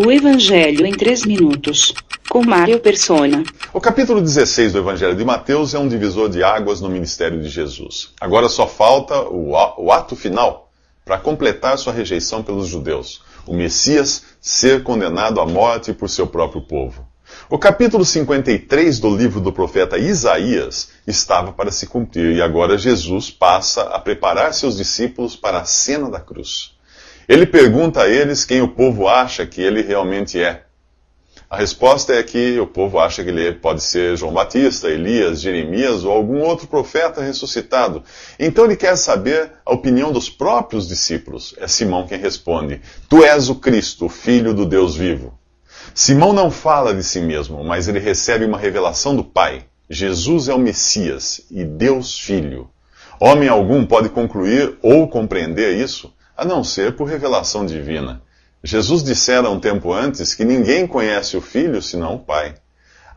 O Evangelho em 3 minutos. Com Mário Persona. O capítulo 16 do Evangelho de Mateus é um divisor de águas no ministério de Jesus. Agora só falta o, ato final para completar sua rejeição pelos judeus. O Messias ser condenado à morte por seu próprio povo. O capítulo 53 do livro do profeta Isaías estava para se cumprir e agora Jesus passa a preparar seus discípulos para a cena da cruz. Ele pergunta a eles quem o povo acha que ele realmente é. A resposta é que o povo acha que ele pode ser João Batista, Elias, Jeremias ou algum outro profeta ressuscitado. Então ele quer saber a opinião dos próprios discípulos. É Simão quem responde: Tu és o Cristo, o Filho do Deus vivo. Simão não fala de si mesmo, mas ele recebe uma revelação do Pai. Jesus é o Messias e Deus Filho. Homem algum pode concluir ou compreender isso a não ser por revelação divina. Jesus dissera um tempo antes que ninguém conhece o Filho senão o Pai.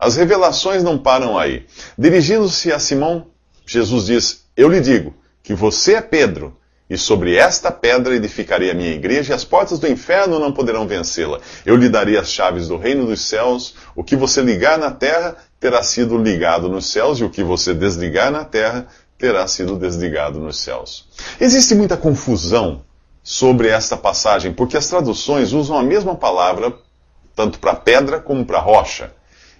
As revelações não param aí. Dirigindo-se a Simão, Jesus diz: Eu lhe digo que você é Pedro, e sobre esta pedra edificarei a minha igreja, e as portas do inferno não poderão vencê-la. Eu lhe darei as chaves do reino dos céus. O que você ligar na terra terá sido ligado nos céus, e o que você desligar na terra terá sido desligado nos céus. Existe muita confusão sobre esta passagem, porque as traduções usam a mesma palavra tanto para pedra como para rocha.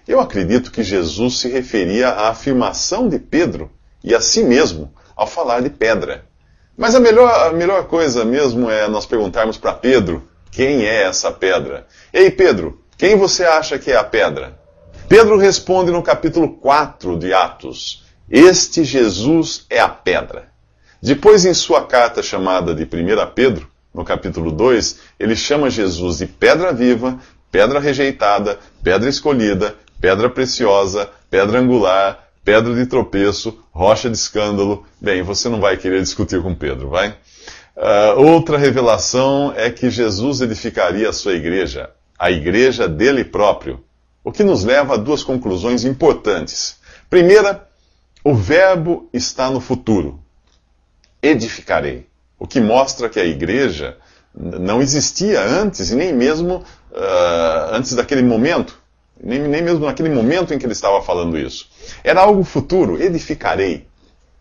Eu acredito que Jesus se referia à afirmação de Pedro e a si mesmo ao falar de pedra. Mas a melhor, a melhor coisa mesmo é nós perguntarmos para Pedro quem é essa pedra. Ei, Pedro, quem você acha que é a pedra? Pedro responde no capítulo 4 de Atos: Este Jesus é a pedra. Depois, em sua carta chamada de 1 Pedro, no capítulo 2, ele chama Jesus de pedra viva, pedra rejeitada, pedra escolhida, pedra preciosa, pedra angular, pedra de tropeço, rocha de escândalo. Bem, você não vai querer discutir com Pedro, vai? Uh, outra revelação é que Jesus edificaria a sua igreja, a igreja dele próprio, o que nos leva a duas conclusões importantes. Primeira, o Verbo está no futuro edificarei. O que mostra que a igreja não existia antes, e nem mesmo uh, antes daquele momento, nem, nem mesmo naquele momento em que ele estava falando isso. Era algo futuro, edificarei.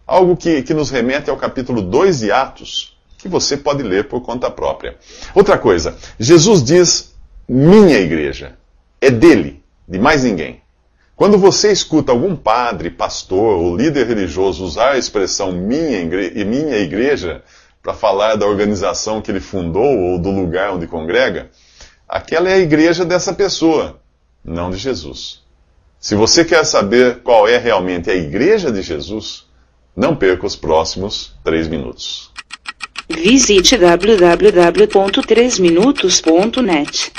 Algo que, que nos remete ao capítulo 2 de Atos, que você pode ler por conta própria. Outra coisa, Jesus diz: minha igreja. É dele, de mais ninguém. Quando você escuta algum padre, pastor ou líder religioso usar a expressão minha, igre minha igreja para falar da organização que ele fundou ou do lugar onde congrega, aquela é a igreja dessa pessoa, não de Jesus. Se você quer saber qual é realmente a igreja de Jesus, não perca os próximos três minutos. Visite www.3minutos.net.